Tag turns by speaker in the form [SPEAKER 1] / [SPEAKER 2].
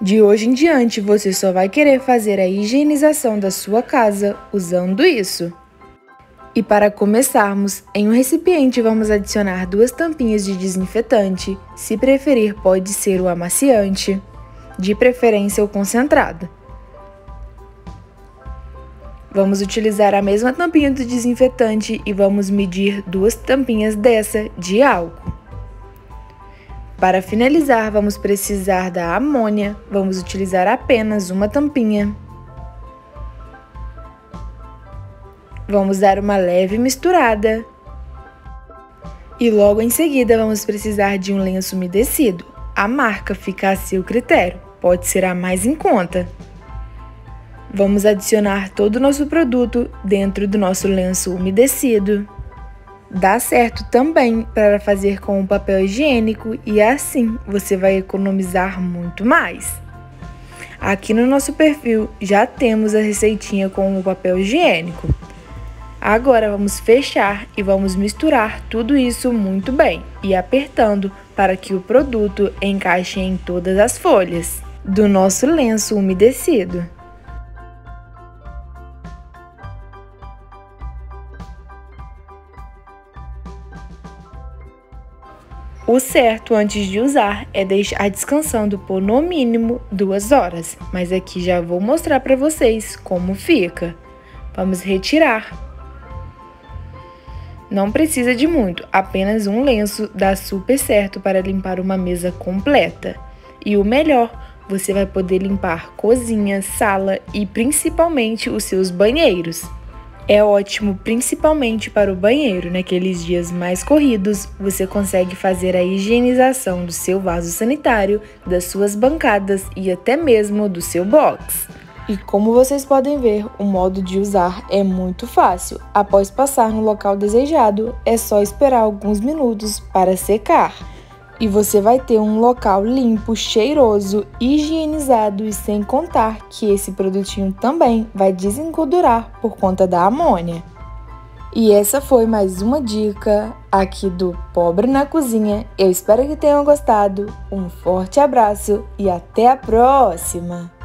[SPEAKER 1] De hoje em diante, você só vai querer fazer a higienização da sua casa usando isso. E para começarmos, em um recipiente vamos adicionar duas tampinhas de desinfetante, se preferir pode ser o amaciante, de preferência o concentrado. Vamos utilizar a mesma tampinha do desinfetante e vamos medir duas tampinhas dessa de álcool. Para finalizar, vamos precisar da amônia, vamos utilizar apenas uma tampinha. Vamos dar uma leve misturada. E logo em seguida vamos precisar de um lenço umedecido. A marca fica a seu critério, pode ser a mais em conta. Vamos adicionar todo o nosso produto dentro do nosso lenço umedecido. Dá certo também para fazer com o papel higiênico e assim você vai economizar muito mais. Aqui no nosso perfil já temos a receitinha com o papel higiênico. Agora vamos fechar e vamos misturar tudo isso muito bem e apertando para que o produto encaixe em todas as folhas do nosso lenço umedecido. O certo antes de usar é deixar descansando por no mínimo duas horas, mas aqui já vou mostrar para vocês como fica. Vamos retirar. Não precisa de muito, apenas um lenço dá super certo para limpar uma mesa completa. E o melhor, você vai poder limpar cozinha, sala e principalmente os seus banheiros. É ótimo principalmente para o banheiro, naqueles dias mais corridos, você consegue fazer a higienização do seu vaso sanitário, das suas bancadas e até mesmo do seu box. E como vocês podem ver, o modo de usar é muito fácil. Após passar no local desejado, é só esperar alguns minutos para secar e você vai ter um local limpo, cheiroso, higienizado e sem contar que esse produtinho também vai desengordurar por conta da amônia. E essa foi mais uma dica aqui do Pobre na Cozinha. Eu espero que tenham gostado. Um forte abraço e até a próxima!